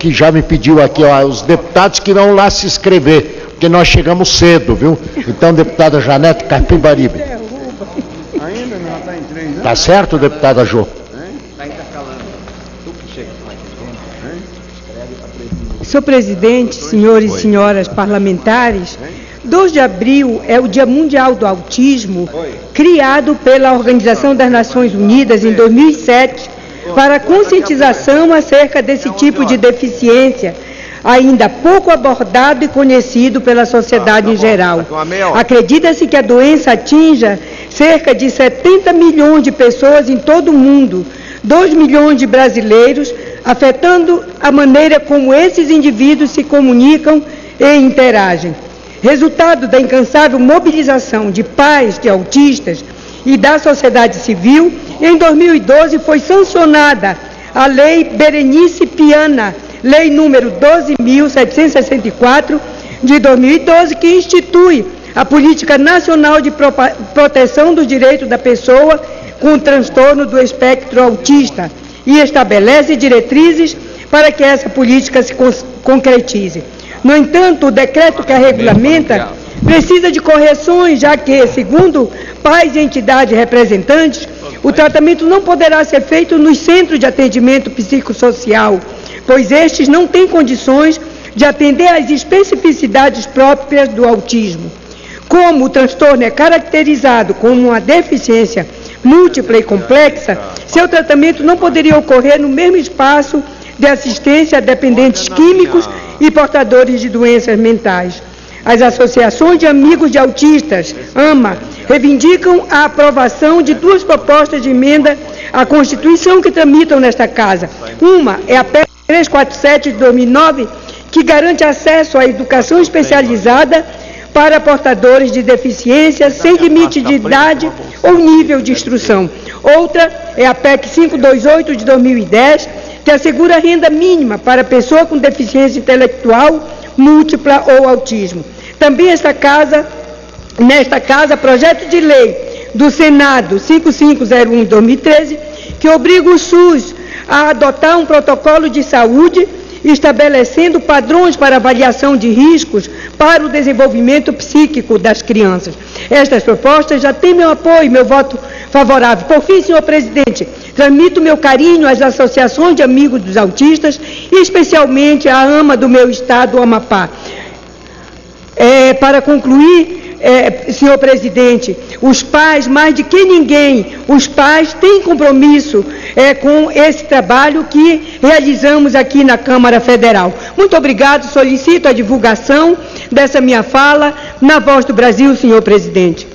que já me pediu aqui, ó, os deputados que vão lá se inscrever, porque nós chegamos cedo, viu? Então, deputada Janete Carpibaribe. Ainda não está em três anos? Tá certo, deputada Jô? Senhor presidente, senhores e senhoras parlamentares, 2 de abril é o Dia Mundial do Autismo, criado pela Organização das Nações Unidas em 2007 para conscientização acerca desse tipo de deficiência, ainda pouco abordado e conhecido pela sociedade em geral. Acredita-se que a doença atinja cerca de 70 milhões de pessoas em todo o mundo, 2 milhões de brasileiros, afetando a maneira como esses indivíduos se comunicam e interagem. Resultado da incansável mobilização de pais de autistas e da sociedade civil, em 2012 foi sancionada a Lei Berenice Piana, Lei número 12.764 de 2012, que institui a Política Nacional de Proteção dos Direitos da Pessoa com transtorno do espectro autista e estabelece diretrizes para que essa política se concretize. No entanto, o decreto que a regulamenta precisa de correções, já que, segundo pais e entidades representantes, o tratamento não poderá ser feito nos centros de atendimento psicossocial, pois estes não têm condições de atender às especificidades próprias do autismo. Como o transtorno é caracterizado como uma deficiência múltipla e complexa, seu tratamento não poderia ocorrer no mesmo espaço de assistência a dependentes químicos e portadores de doenças mentais. As associações de amigos de autistas, AMA, reivindicam a aprovação de duas propostas de emenda à Constituição que tramitam nesta Casa. Uma é a PEC 347 de 2009, que garante acesso à educação especializada para portadores de deficiência sem limite de idade ou nível de instrução. Outra é a PEC 528 de 2010, que assegura renda mínima para pessoa com deficiência intelectual múltipla ou autismo. Também esta casa, nesta casa, projeto de lei do Senado 5501 de 2013, que obriga o SUS a adotar um protocolo de saúde estabelecendo padrões para avaliação de riscos para o desenvolvimento psíquico das crianças. Estas propostas já têm meu apoio, meu voto favorável. Por fim, senhor presidente, transmito meu carinho às associações de amigos dos autistas e especialmente à AMA do meu estado, o Amapá. É, para concluir, é, senhor presidente, os pais, mais de que ninguém, os pais têm compromisso é, com esse trabalho que realizamos aqui na Câmara Federal. Muito obrigado, solicito a divulgação dessa minha fala na Voz do Brasil, senhor presidente.